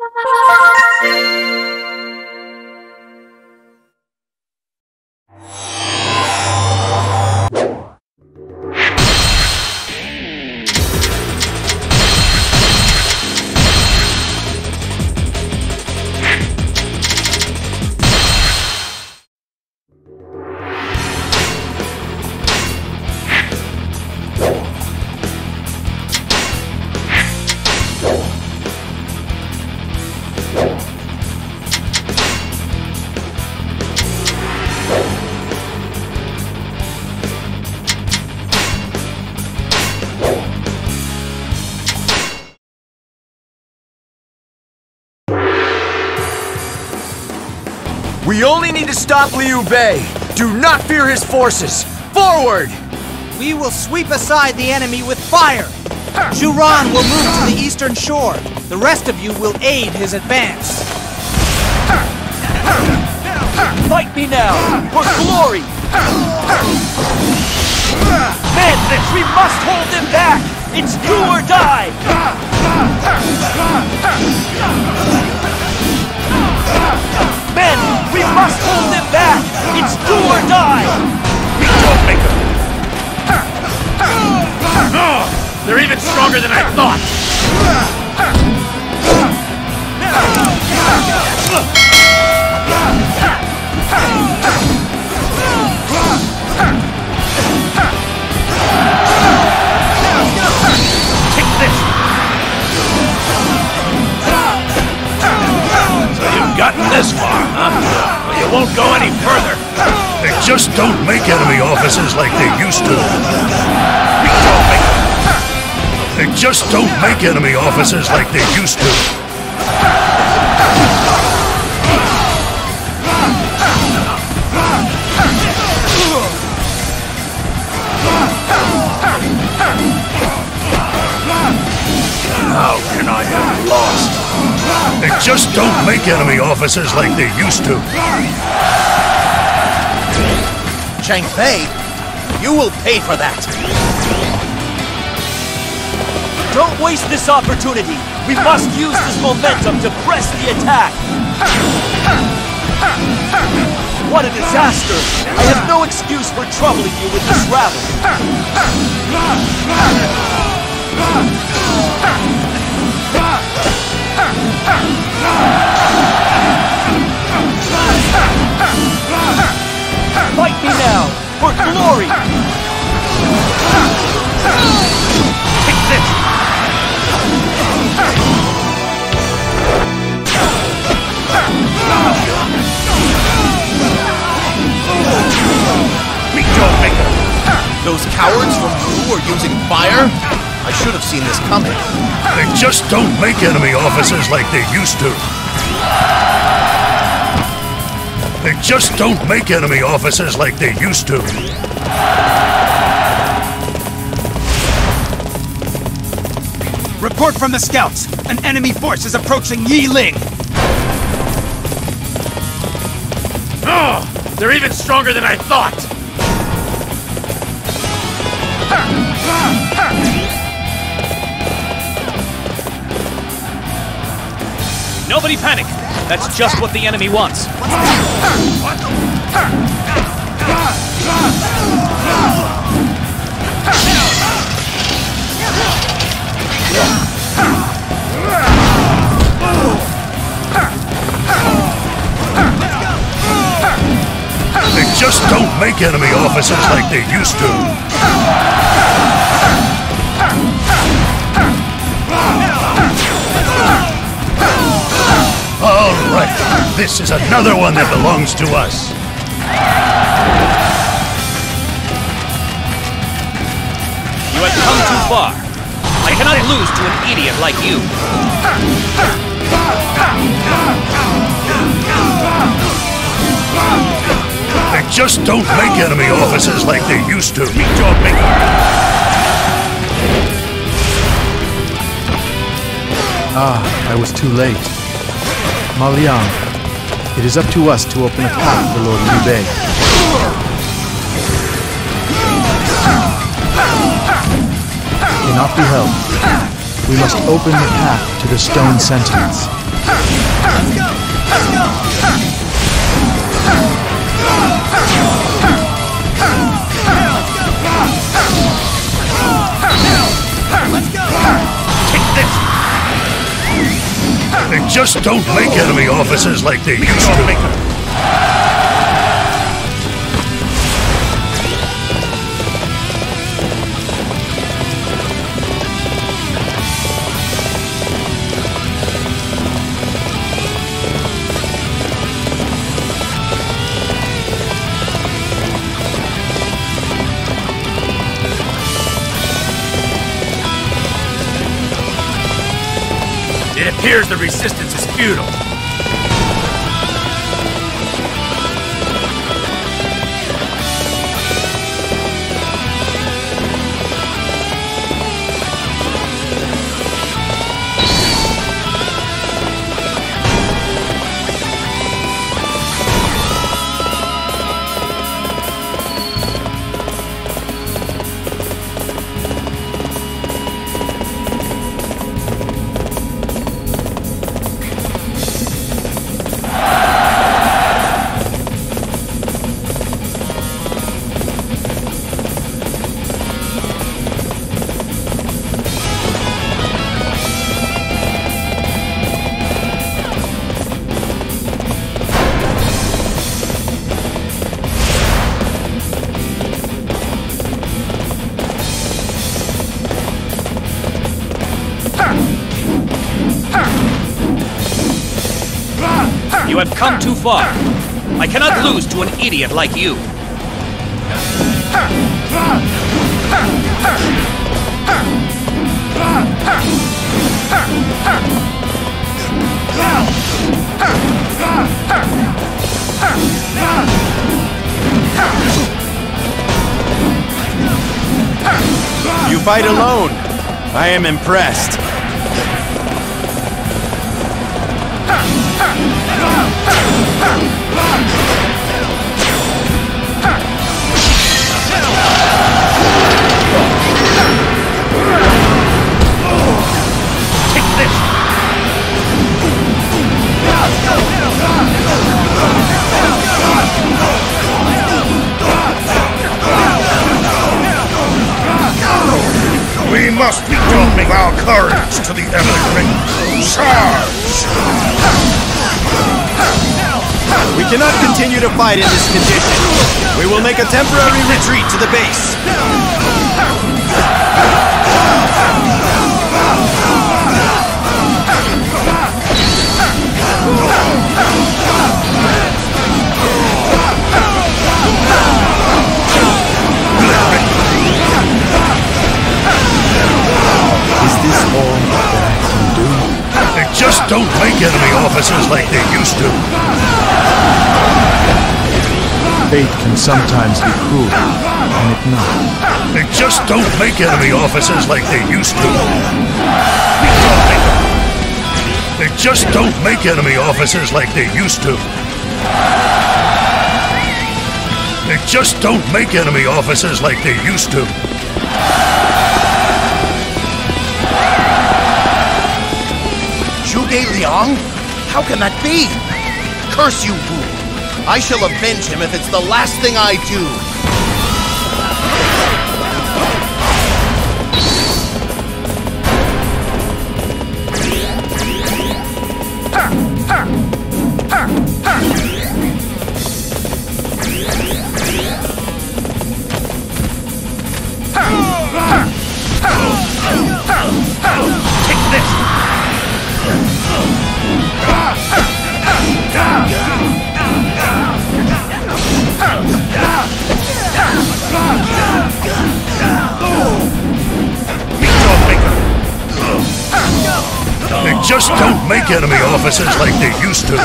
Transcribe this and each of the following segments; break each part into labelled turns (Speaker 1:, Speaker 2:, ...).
Speaker 1: Bye. We only need to stop Liu Bei. Do not fear his forces. Forward!
Speaker 2: We will sweep aside the enemy with fire. Zhu Ran will move to the eastern shore. The rest of you will aid his advance.
Speaker 3: Fight me now, for glory! Madness, we must hold them back! It's do or die! Men, we must hold them back! It's do or die! We don't make them! They're even stronger than I thought! Take this! So you've gotten this far, you won't go any further.
Speaker 4: They just don't make enemy officers like they used to. They just don't make enemy officers like they used to.
Speaker 3: How can I have lost?
Speaker 4: They just don't make enemy officers like they used to.
Speaker 1: Zhang Fei, you will pay for that.
Speaker 3: Don't waste this opportunity. We must use this momentum to press the attack. What a disaster! I have no excuse for troubling you with this rabble. Fight me now, for glory! Take this! We don't make it!
Speaker 1: Those cowards from Wu are using fire? I should have seen this coming.
Speaker 4: They just don't make enemy officers like they used to. They just don't make enemy officers like they used to.
Speaker 2: Report from the scouts. An enemy force is approaching Yiling.
Speaker 3: Oh, ah, they're even stronger than I thought! Nobody panic! That's just what the enemy wants.
Speaker 4: They just don't make enemy officers like they used to. This is another one that belongs to us.
Speaker 3: You have come too far. I cannot lose to an idiot like you.
Speaker 4: They just don't make enemy officers like they used to.
Speaker 3: We don't make
Speaker 5: Ah, I was too late. Ma Liang, it is up to us to open a path for Lord Liu Bei. Cannot be helped. We must open the path to the stone sentinels.
Speaker 4: They just don't make enemy officers like they used to.
Speaker 3: Appears the resistance is futile. Come too far. I cannot lose to an idiot like you.
Speaker 1: You fight alone. I am impressed.
Speaker 4: Must return our courage to the enemy. Charge!
Speaker 1: We cannot continue to fight in this condition. We will make a temporary retreat to the base. Is this all that I can do?
Speaker 4: They just don't make enemy officers like they used to.
Speaker 5: Fate can sometimes be cruel, can it not?
Speaker 4: They just don't make enemy officers like they used to. They just don't make enemy officers like they used to. They just don't make enemy officers like they used to.
Speaker 6: Zhuge Liang? How can that be? Curse you, Wu! I shall avenge him if it's the last thing I do!
Speaker 4: Just don't make enemy officers like they used to.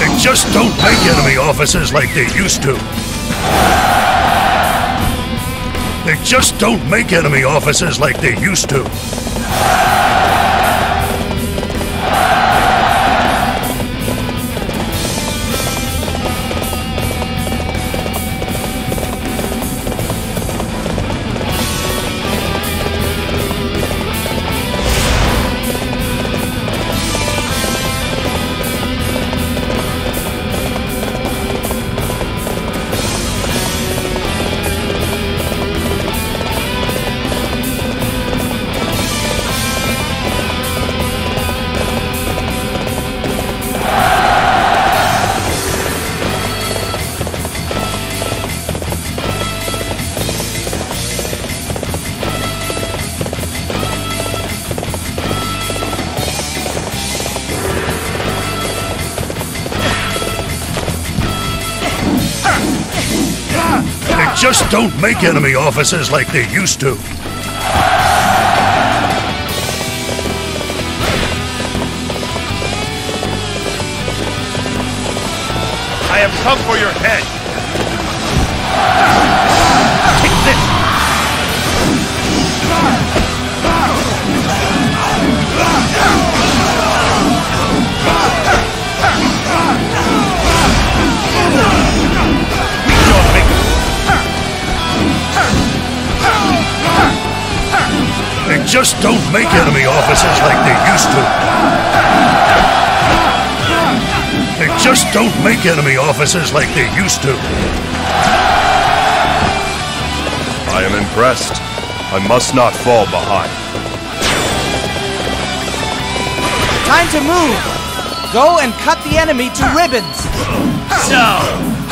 Speaker 4: They just don't make enemy officers like they used to. They just don't make enemy officers like they used to. Just don't make enemy officers like they used to.
Speaker 3: I have come for your head.
Speaker 4: Just don't make enemy officers like they used to. They just don't make enemy officers like they used to.
Speaker 1: I am impressed. I must not fall behind.
Speaker 2: Time to move! Go and cut the enemy to ribbons!
Speaker 3: So,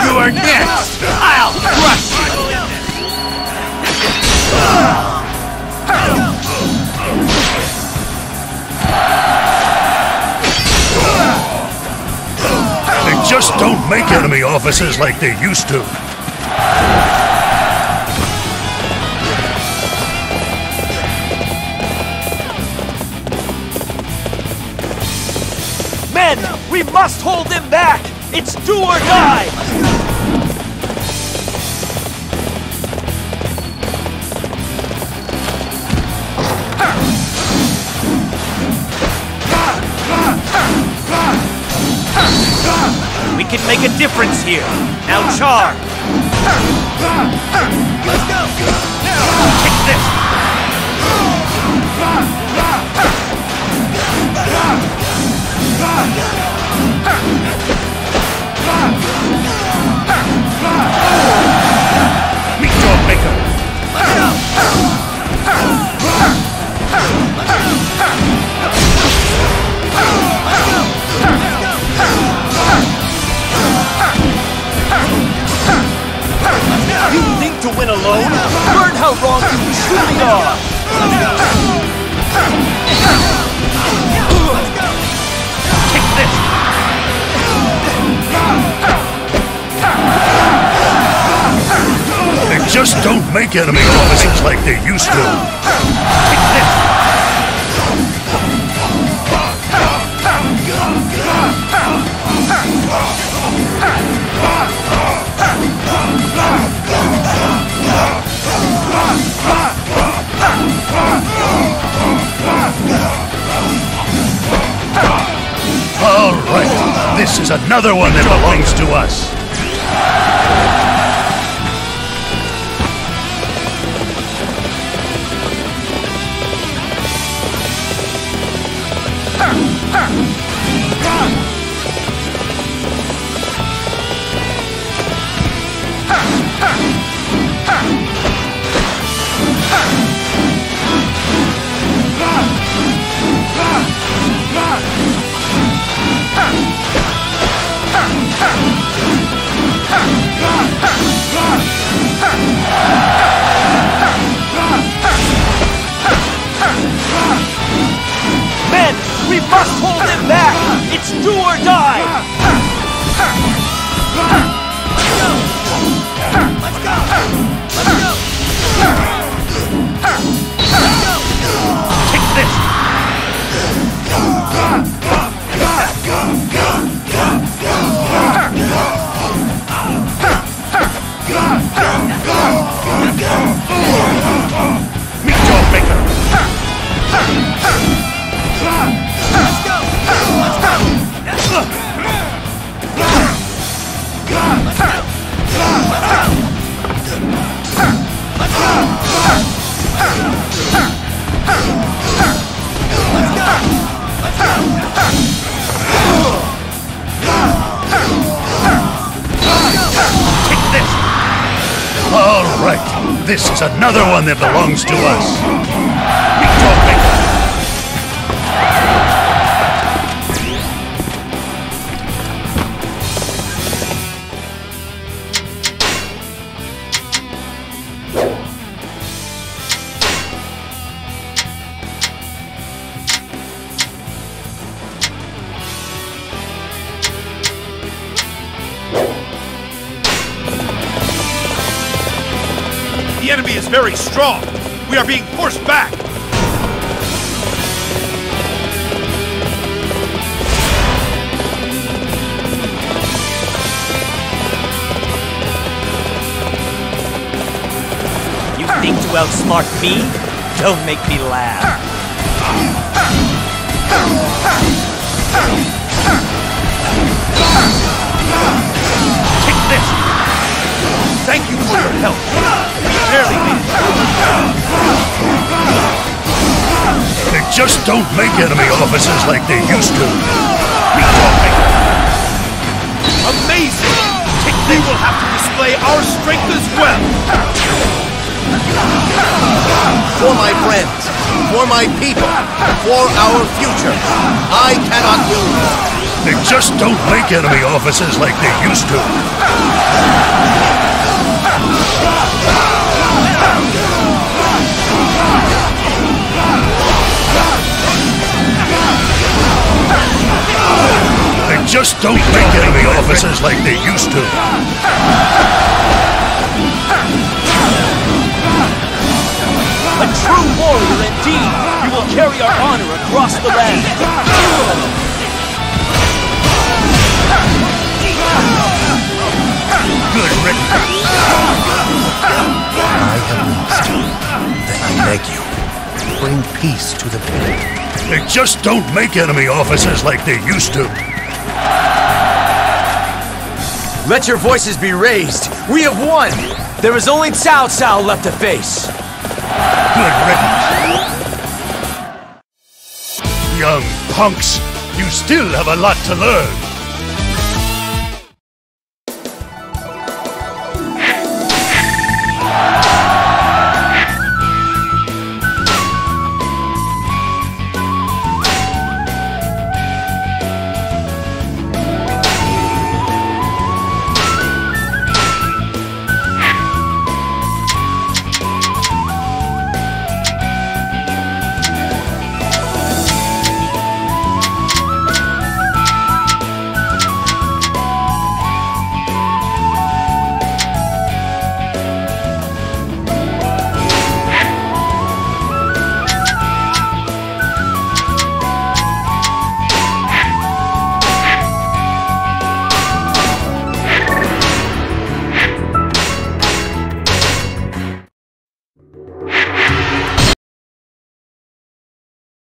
Speaker 3: you are next. I'll crush you.
Speaker 4: Just don't make enemy officers like they used to.
Speaker 3: Men, we must hold them back. It's do or die. Can make a difference here. Now charge. Let's go. Take this. Meet
Speaker 4: make enemy officers like they used to. All right, this is another one that belongs to us.
Speaker 3: This
Speaker 4: is another one that belongs to us. Enemy is very strong. We are being forced back.
Speaker 3: You think to outsmart me? Don't make me laugh.
Speaker 4: Take this! Thank you for your help. Barely made it. They just don't make enemy officers like they used to. We don't make Amazing! Take we will have to display our strength as well.
Speaker 6: For my friends, for my people, for our future, I cannot lose.
Speaker 4: They just don't make enemy officers like they used to. They just don't make enemy officers like they used to.
Speaker 3: A true warrior indeed! You will carry our honor across the land!
Speaker 4: Good riddance.
Speaker 6: Beg you, bring peace to the people.
Speaker 4: They just don't make enemy officers like they used to.
Speaker 7: Let your voices be raised. We have won. There is only Cao Cao left to face.
Speaker 4: Good riddance. Young punks, you still have a lot to learn.